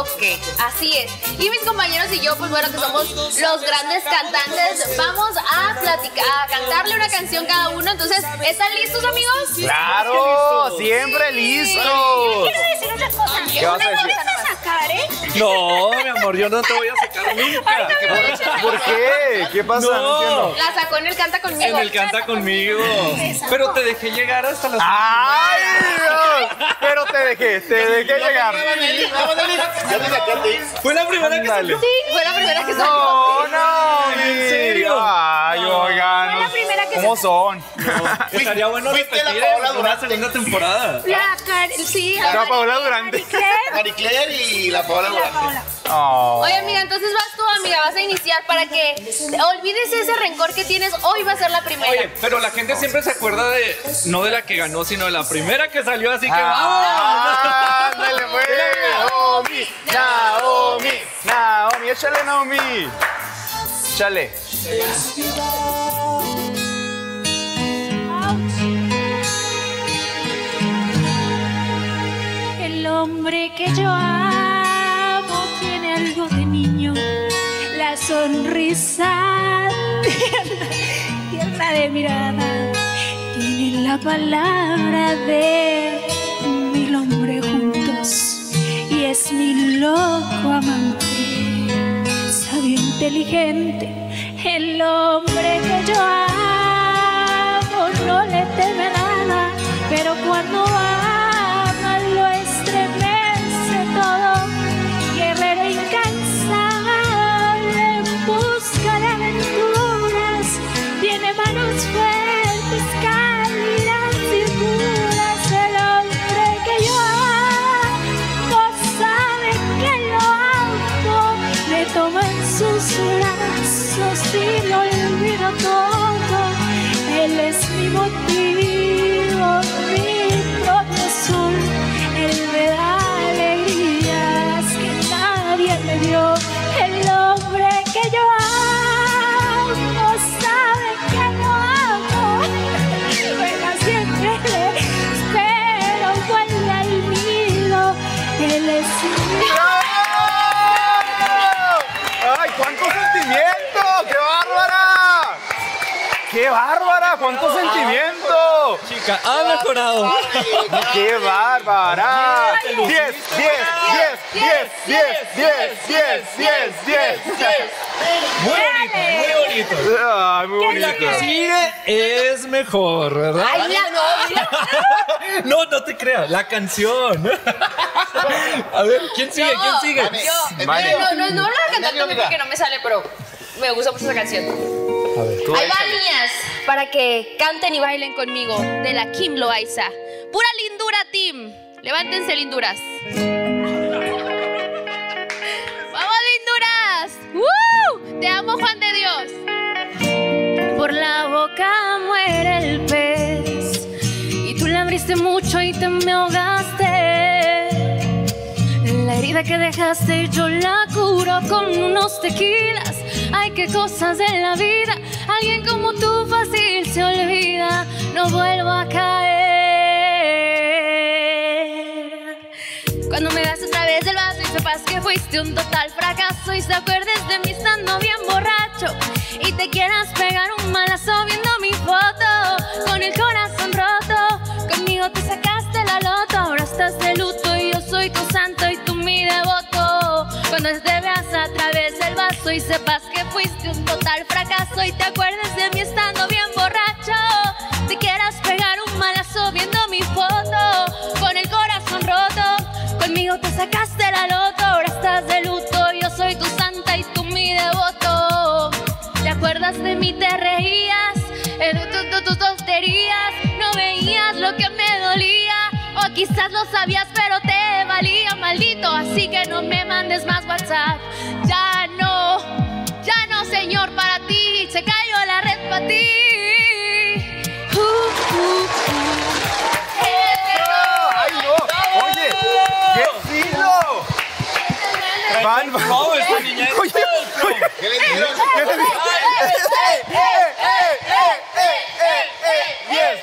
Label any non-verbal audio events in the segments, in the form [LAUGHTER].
Ok, así es. Y mis compañeros y yo, pues bueno, que somos los grandes cantantes, vamos a platicar, a cantarle una canción cada uno. Entonces, ¿están listos, amigos? ¡Claro! ¡Siempre listo! Quiero decir una cosa. ¿Qué vas a ¿Me decir? vas a sacar, eh? No, mi amor, yo no te voy a sacar nunca. ¿Por qué? ¿Qué pasa? No, No. entiendo. La sacó en el Canta Conmigo. En el canta conmigo. Pero te dejé llegar hasta las. ¡Ay, Dios! Te dejé, te dejé llegar. Fue la primera que salió. Sí, fue la primera que salió. No, no, ¿En serio? Ay, oigan. Que ¿Cómo son? Estaría bueno Fuiste la repetir Paola Durante. segunda temporada. La sí. La Paola Durante. Claire y la Paola La Durante. Paola. Oh. Oye, amiga, entonces vas tú, amiga, vas a iniciar para que olvides ese rencor que tienes. Hoy va a ser la primera. Oye, pero la gente siempre se acuerda de no de la que ganó, sino de la primera que salió, así que vamos. Ah, ándale, pues. Naomi, Naomi, Naomi, échale, Naomi. Échale. Yo amo tiene algo de niño, la sonrisa tierna, tierna de mirada, tiene la palabra de mil hombres juntos. Y es mi loco amante, sabio inteligente, el hombre que yo amo. No le teme nada, pero cuando ama It's friend. He's ¡Qué bárbara! ¡Cuánto sentimiento! Chica, ha mejorado. ¡Qué bárbara! ¡10, 10, 10, 10, 10, 10, 10, 10, 10, 10! Muy bonito, muy bonito. ¡Ay, muy Y la bonito! que sigue es mejor, ¿verdad? Ay, la novia. No, no te creas, la canción. A ver, ¿quién sigue? ¿Quién sigue? Yo, Vale. no, no, no la voy a cantar Dale, también amiga. porque no me sale, pero me gusta mucho esa canción. Tú Ahí van, échale. niñas, para que canten y bailen conmigo de la Kim Loaiza. Pura lindura, team. Levántense, linduras. ¡Vamos, linduras! ¡Woo! Te amo, Juan de Dios. Por la boca muere el pez y tú la abriste mucho y te me ahogaste. La herida que dejaste yo la curo con unos tequilas. Ay, qué cosas de la vida. Alguien como tú fácil se olvida. No vuelvo a caer. Cuando me veas otra vez del vaso y sepas que fuiste un total fracaso y se acuerdes de mí estando bien borracho y te quieras pegar un malazo viendo mi foto con el corazón roto. Conmigo te sacaste la loto, ahora estás de luto y yo soy tu santo y tú mi devoto. Cuando te veas a través del vaso y sepas que fuiste un total fracaso y te acuerdes de mí estando bien borracho, te quieras pegar un malazo viendo mi foto con el corazón roto. Conmigo te sacaste la loto, ahora estás de luto. Yo soy tu santa y tú mi devoto. ¿Te acuerdas de mí? Te reías, en tu- tu- tus tonterías. No veías lo que me dolía, o quizás lo sabías, pero te valía, maldito. Así que no me mandes más WhatsApp. Ya diez,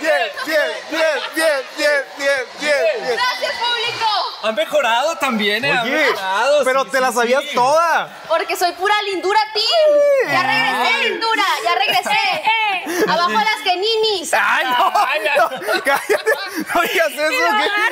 diez, diez, diez, diez, diez! Gracias, público. Han mejorado también, eh. Oye, mejorado, pero sí, te la sí, sabías sí. toda. Porque soy pura lindura team. Ya regresé, lindura, ya regresé. Abajo las geninis. Ay, no, Ay, no, cállate. No digas eso.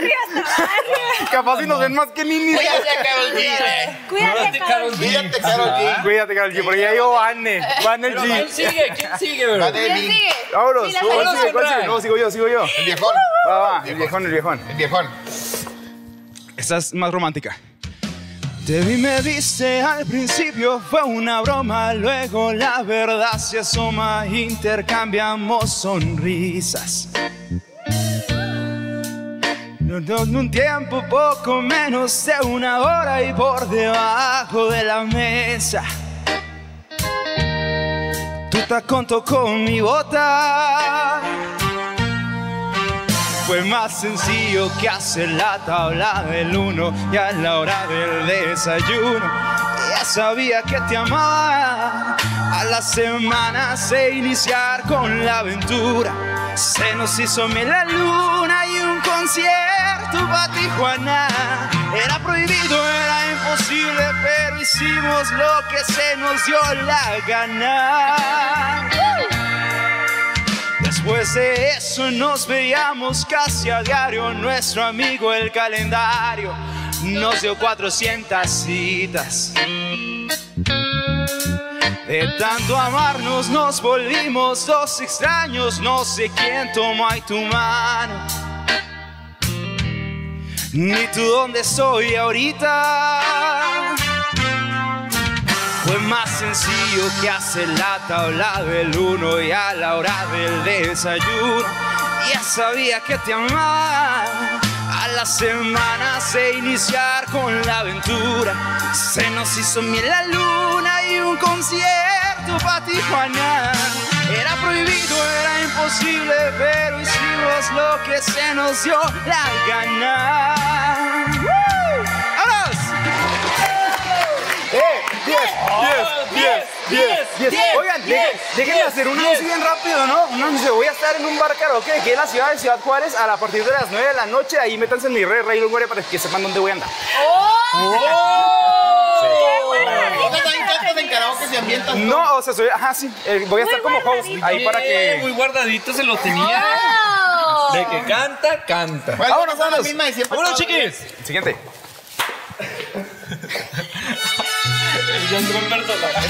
que- Capaz si nos ven más que ninis. Cuídate, Carol G. Cuídate, Carol. Cuídate, Carol G. Cuídate, Carol G, porque ya llegó Vane. Vane el Pero ¿Quién G. sigue? ¿Quién sigue, bro? ¿Quién sigue? Vámonos. ¿Cuál sigue? ¿Cuál sigue? No, sigo yo, sigo yo. El viejón. Va, va, el viejón, el viejón. El viejón. Esta es más romántica. Te vi, me viste al principio, fue una broma, luego la verdad se asoma, intercambiamos sonrisas. Un tiempo poco menos de una hora y por debajo de la mesa. Tú te conto con mi bota. Fue más sencillo que hacer la tabla del uno y a la hora del desayuno. Ya sabía que te amaba. A la semana se iniciar con la aventura. Se nos hizo mil la luna y un concierto para Tijuana. Era prohibido, era imposible, pero hicimos lo que se nos dio la gana. Después de eso nos veíamos casi a diario. Nuestro amigo el calendario nos dio 400 citas. De tanto amarnos nos volvimos dos extraños. No sé quién tomó ahí tu mano. Ni tú dónde estoy ahorita. Más sencillo que hacer la tabla del uno y a la hora del desayuno. Ya sabía que te amaba. A la semana se iniciar con la aventura. Se nos hizo miel la luna y un concierto para Tijuana. Era prohibido, era imposible, pero hicimos lo que se nos dio la gana. ¡Woo! ¡Vámonos! ¡Eh! 10, 10, 10, 10, 10. Oigan, dejen- déjenme hacer un anuncio bien rápido, ¿no? Un anuncio. Voy a estar en un bar karaoke aquí en la ciudad de Ciudad Juárez a, partir de las 9 de la noche. Ahí métanse en mi red, Ray Longoria, para que sepan dónde voy a andar. ¿Dónde también cantas en karaoke y ambientas? No, o sea, soy. Ajá, sí. eh, voy a estar como host ahí para Eh, Muy que. guardadito se lo tenía. ¡Wow! De que canta, canta. Bueno, Vámonos, vámonos. misma y siempre Vámonos, chiquis. Siguiente. Entró en personaje.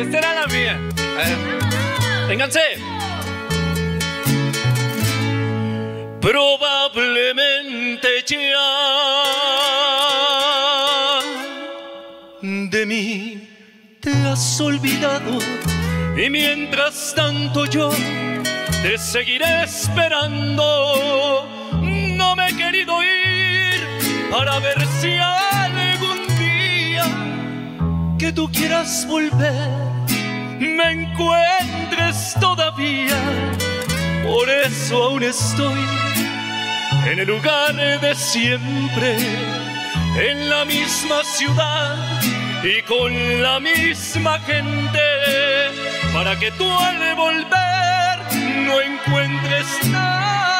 Esta era la mía. Vénganse. Probablemente ya de mí te has olvidado y mientras tanto yo te seguiré esperando. No me he querido ir para ver si algún día que tú quieras volver me encuentres todavía. Por eso aún estoy en el lugar de siempre, en la misma ciudad y con la misma gente, para que tú al volver no encuentres nada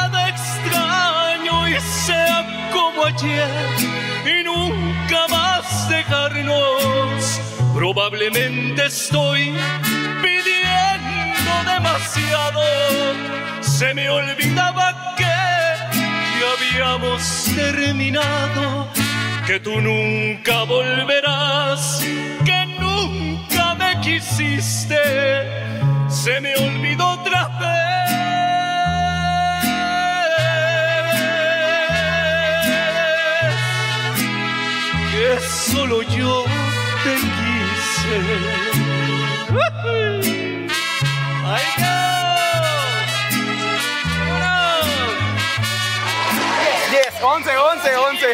sea como ayer y nunca más dejarnos. Probablemente estoy pidiendo demasiado, se me olvidaba que ya habíamos terminado, que tú nunca volverás, que nunca me quisiste, se me olvidó otra vez, que solo yo te quise. ¡Ay. 10, 11, 11, 11.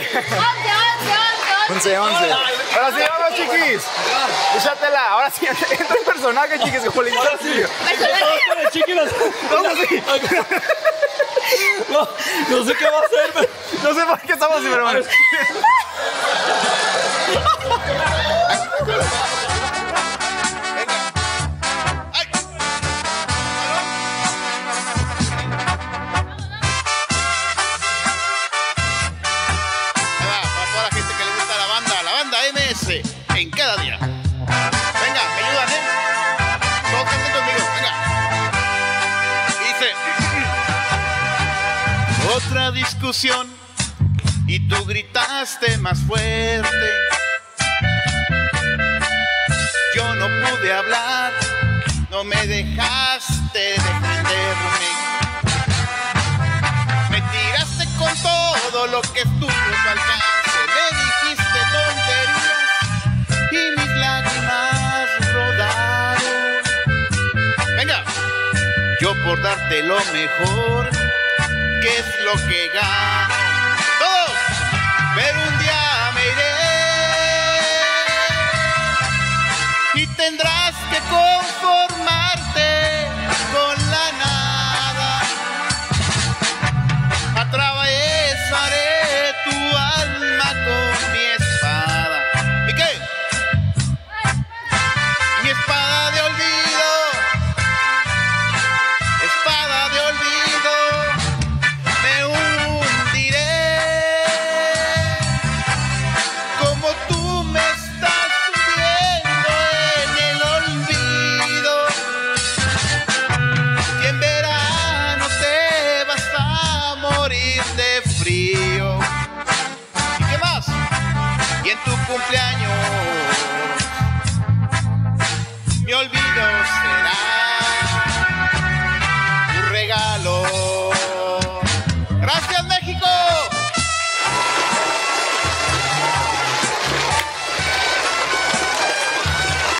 ¡Once, once, once, 11, 11. Ahora sí, vamos, chiquis. Échatela. Ahora sí, [LAUGHS] entra el personaje, chiquis, como le Ahora sí. No sé qué va a hacer, pero... No sé por qué estamos así, pero y tú gritaste más fuerte. Yo no pude hablar, no me dejaste defenderme. Me tiraste con todo lo que estuvo tu alcance. Me dijiste tonterías y mis lágrimas rodaron. Venga, yo por darte lo mejor, ¿qué es lo que gano? Todos, pero un día me iré y tendrás que conformarte de frío. ¿Y qué más? Y en tu cumpleaños